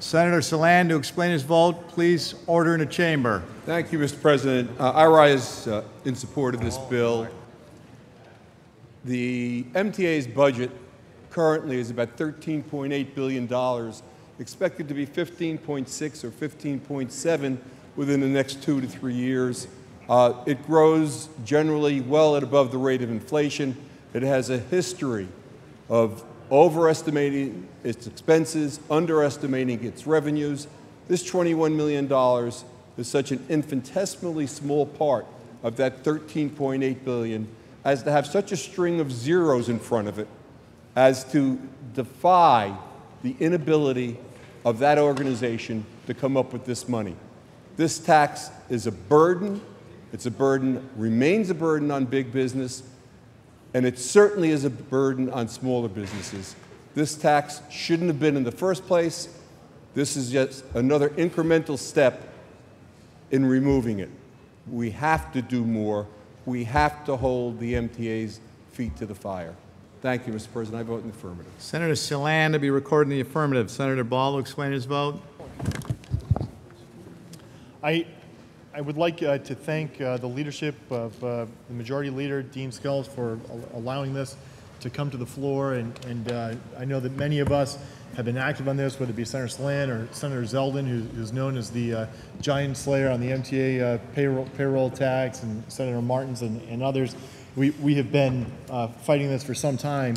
Senator Saland to explain his vote. Please order in the chamber. Thank you, Mr. President. Uh, I rise uh, in support of this bill. The MTA's budget currently is about $13.8 billion, expected to be 15.6 or 15.7 within the next two to three years. Uh, it grows generally well at above the rate of inflation. It has a history of overestimating its expenses, underestimating its revenues. This $21 million is such an infinitesimally small part of that 13.8 billion as to have such a string of zeros in front of it as to defy the inability of that organization to come up with this money. This tax is a burden. It's a burden, remains a burden on big business, and it certainly is a burden on smaller businesses. This tax shouldn't have been in the first place. This is just another incremental step in removing it. We have to do more. We have to hold the MTA's feet to the fire. Thank you, Mr. President. I vote in the affirmative. Senator Saland to be recorded in the affirmative. Senator Ball will explain his vote. I, I would like uh, to thank uh, the leadership of uh, the Majority Leader, Dean Skelos, for al- allowing this to come to the floor. And, and uh, I know that many of us have been active on this, whether it be Senator Saland or Senator Zeldin, who, who's known as the uh, giant slayer on the MTA uh, payroll, payroll tax, and Senator Martins and, and others. We, we have been fighting this for some time.